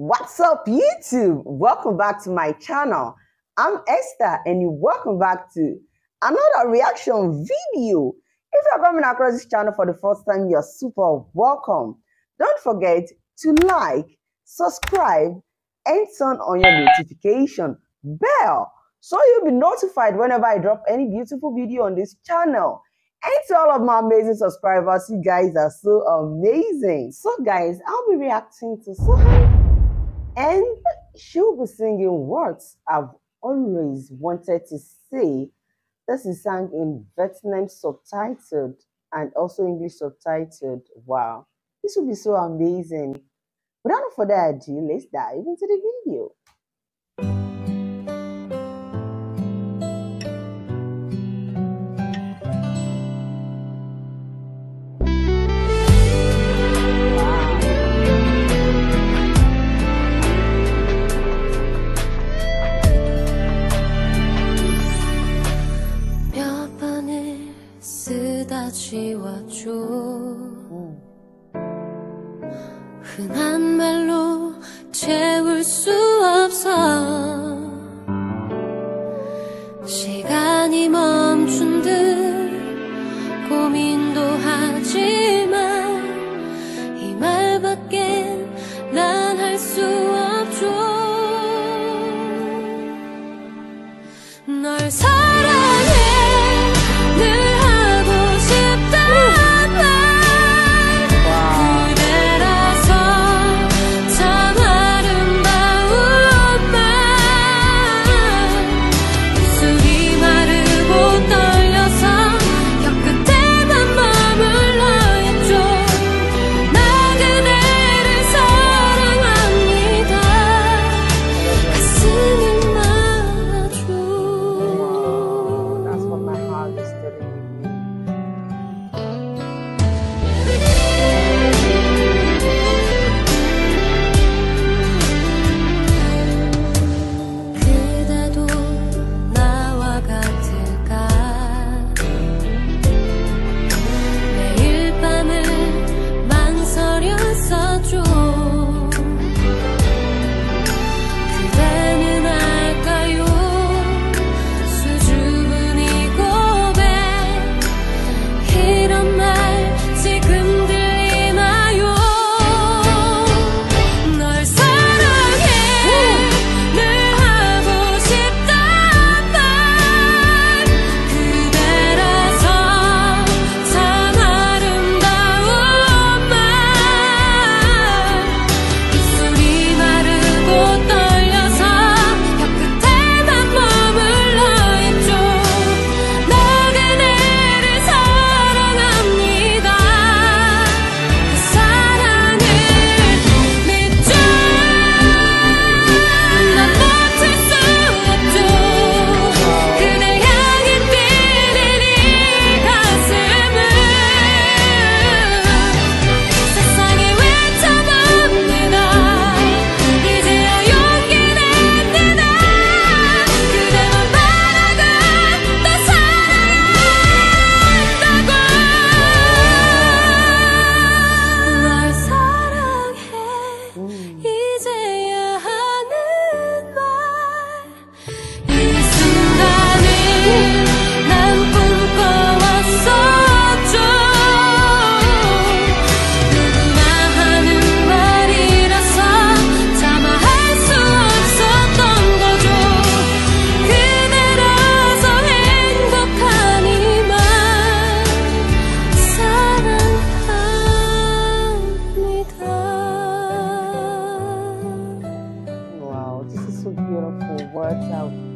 up, YouTube? Welcome back to my channel. I'm Esther, and you welcome back to another reaction video. If you're coming across this channel for the first time, you're super welcome. Don't forget to like, subscribe, and turn on your notification bell so you'll be notified whenever I drop any beautiful video on this channel. And to all of my amazing subscribers, you guys are so amazing. So guys, I'll be reacting to Sohyang and she'll be singing words I've always wanted to say. This is sung in Vietnam subtitled and also English subtitled. Wow, this will be so amazing. Without further ado, let's dive into the video. 지워줘. 음. 흔한 말로 채울 수 없어. 시간이 멈춘 듯 고민도 하지만 이 말밖에 난 할 수 없죠. 널 사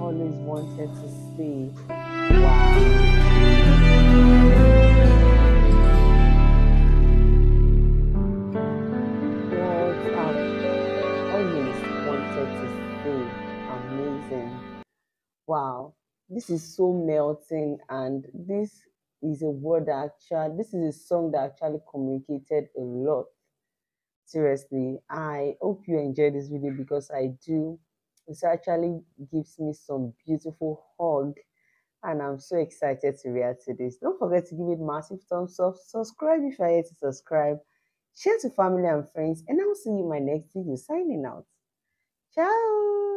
always wanted to say. Wow. Words I've always wanted to say. Amazing. Wow. This is so melting, and this is a word that actually, this is a song that actually communicated a lot seriously i hope you enjoyed this video because i do it actually gives me some beautiful hug and i'm so excited to react to this. Don't forget to give it massive thumbs up subscribe if you're yet to subscribe share to family and friends and i'll see you in my next video. Signing out. Ciao.